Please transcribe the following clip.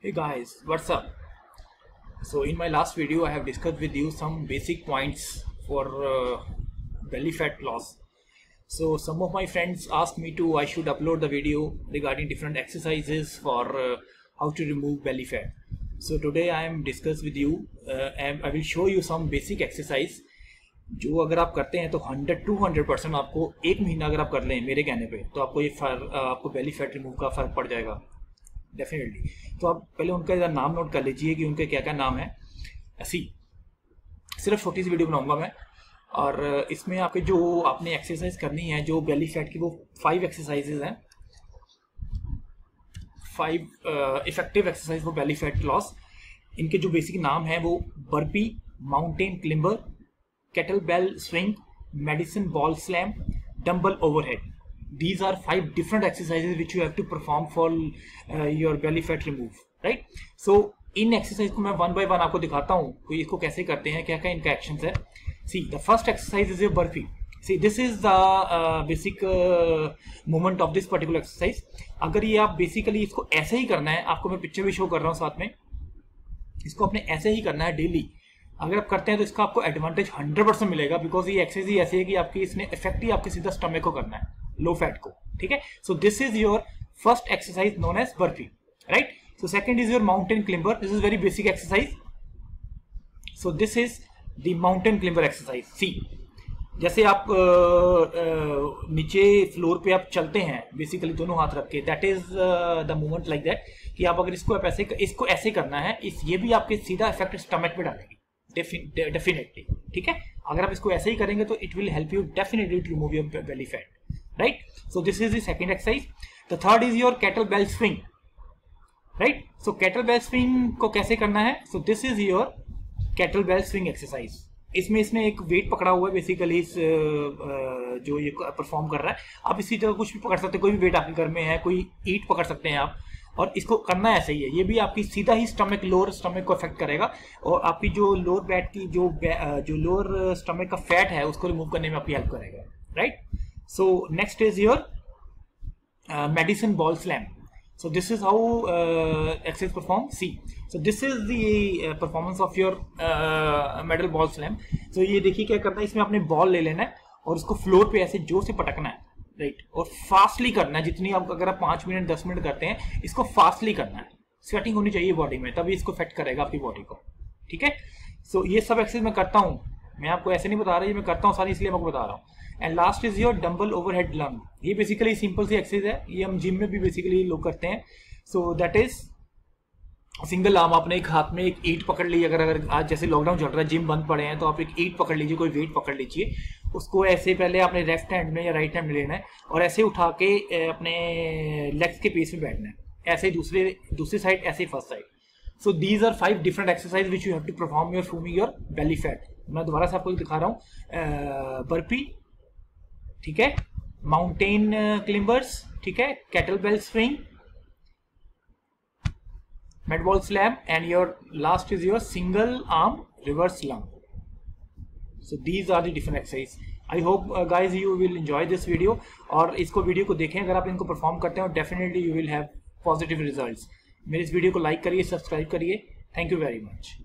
Hey guys, what's up? So in my last video I have discussed with you some basic points for uh, belly fat loss. So some of my friends asked me to I should upload the video regarding different exercises for uh, how to remove belly fat. So today I am discuss with you uh, and I will show you some basic exercise जो अगर आप करते हैं तो 100 to 100 percent आपको एक महीना अगर आप कर लें मेरे कहने पे तो आपको ये फर, आपको बेली फैट रिमूव का फ़र्क पड़ जाएगा डेफिनेटली तो आप पहले उनका नाम नोट कर लीजिए कि उनके क्या क्या नाम है। ऐसी। सिर्फ़ छोटी सी वीडियो बनाऊँगा मैं। और इसमें आपके जो आपने एक्सरसाइज करनी है, जो बेली फैट की वो फाइव एक्सरसाइजेज हैं। फाइव इफ़ेक्टिव एक्सरसाइज वो बेली फैट लॉस इनके जो बेसिक नाम है वो burpee mountain climber kettle bell swing medicine ball slam dumbbell overhead these are five different exercises which you have to perform for uh, your belly fat remove right? So इन exercise को मैं one by one आपको दिखाता हूँ कि इसको कैसे करते हैं क्या क्या इनका एक्शन है। See the first exercise is a burpee see this is the basic movement of this particular exercise अगर ये आप बेसिकली इसको ऐसे ही करना है आपको मैं पिक्चर भी शो कर रहा हूँ साथ में। इसको अपने ऐसे ही करना है डेली अगर आप करते हैं तो इसका आपको एडवांटेज 100 परसेंट मिलेगा बिकॉज़ ये एक्सरसाइज ही ऐसी है कि आपकी इसने इफ़ेक्ट ही आपके सीधा स्टमक को करना है। लो फैट को ठीक है? So this is your first exercise known as burpee right so second is your mountain climber this is very basic exercise so this is the mountain climber exercise see जैसे आप आ, आ, नीचे floor पे आप चलते हैं बेसिकली दोनों हाथ रख के that is the movement like that कि आप अगर इसको आप ऐसे इसको ऐसे करना है इस ये भी आपके सीधा इफ़ेक्ट स्टमक पे डालेगी डेफिनेटली ठीक है? अगर आप इसको ऐसे ही करेंगे तो it will help you definitely to remove your belly fat right? So, this is the second exercise. The third is your kettlebell swing, right? So kettlebell swing को कैसे करना है? So, this is your kettlebell swing exercise. इसमें इसने एक wait पकड़ा हुआ है बेसिकली इस जो ये परफॉर्म कर रहा है। आप इसी जगह कुछ भी पकड़ सकते हैं, कोई भी वेट आपके घर में है, कोई ईट पकड़ सकते हैं आप। और इसको करना ऐसे ही है। ये भी आपकी सीधा ही स्टमक लोअर स्टमक को अफेक्ट करेगा। और आपकी जो लोअर बैट की, जो जो लोअर स्टमक का फैट है, उसको रिमूव करने में आपकी हेल्प करेगा right So next is your uh, medicine ball slam. So this is how uh, exercise perform. See, so this is the uh, performance of your uh, medal ball slam. So ये देखिए क्या करता है इसमें आपने ball ले लेना है और उसको फ्लोर पे ऐसे ज़ोर से पटकना है राइट right? और फास्टली करना है जितनी आप अगर आप पाँच मिनट दस मिनट करते हैं इसको फास्टली करना है स्वेटिंग होनी चाहिए बॉडी में तभी इसको इफ़ेक्ट करेगा आपकी बॉडी को ठीक है सो so, ये सब एक्सरसाइज मैं करता हूँ मैं आपको ऐसे नहीं बता रहा, ये मैं करता हूँ सारी, इसलिए मैं आपको बता रहा हूँ। And last is your dumbbell overhead lunge ये बेसिकली सिंपल सी एक्सरसाइज है। ये हम जिम में भी बेसिकली लोग करते हैं। So that is single arm आपने एक हाथ में एक ईट पकड़ ली। अगर अगर आज जैसे लॉकडाउन चल रहा है जिम बंद पड़े हैं तो आप एक ईट पकड़ लीजिए, कोई वेट पकड़ लीजिए। उसको ऐसे पहले आपने लेफ़्ट हैंड में या राइट हैंड में लेना है और ऐसे उठा के अपने लेग्स के पेस में बैठना है। ऐसे दूसरे, दूसरी साइड ऐसे first side so these are five different exercise which you have to perform your fuming your belly fat मैं दोबारा से आपको दिखा रहा हूँ। बर्पी ठीक है? माउंटेन क्लिम्बर्स ठीक है? Kettle bell swing medball slam and your last is your single arm reverse lung so, these are the exercise. I hope guys you will enjoy this video और इसको वीडियो को देखें। अगर आप इनको परफॉर्म करते हो definitely you will have positive results मेरे इस वीडियो को लाइक करिए सब्सक्राइब करिए। Thank you very much